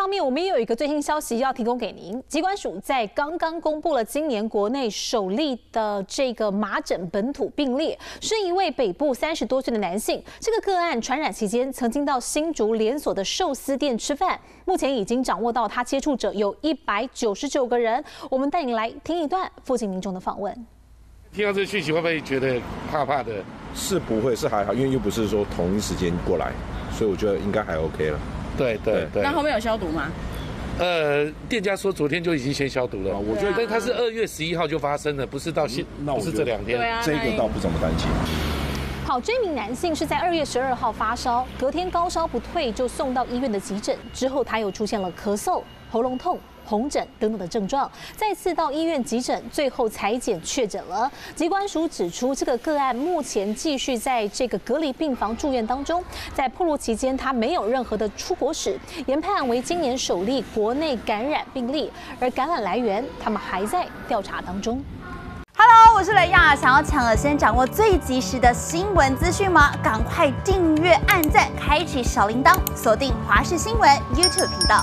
方面我们也有一个最新消息要提供给您。疾管署在刚刚公布了今年国内首例的这个麻疹本土病例，是一位北部三十多岁的男性。这个个案传染期间曾经到新竹连锁的寿司店吃饭，目前已经掌握到他接触者有一百九十九个人。我们带你来听一段附近民众的访问。听到这个讯息会不会觉得怕怕的？是不会，是还好，因为又不是说同一时间过来，所以我觉得应该还 OK 了。对对对。那后面有消毒吗？呃，店家说昨天就已经先消毒了。我觉得，但它是二月十一号就发生的，不是到现，不是这两天。对啊，这个倒不怎么担心。好，这名男性是在二月十二号发烧，隔天高烧不退就送到医院的急诊，之后他又出现了咳嗽、喉咙痛。红疹等等的症状，再次到医院急诊，最后裁检确诊了。疾管署指出，这个个案目前继续在这个隔离病房住院当中，在铺路期间他没有任何的出国史，研判为今年首例国内感染病例，而感染来源他们还在调查当中。Hello，我是雷亚，想要抢了先掌握最及时的新闻资讯吗？赶快订阅、按赞、开启小铃铛，锁定华视新闻 YouTube 频道。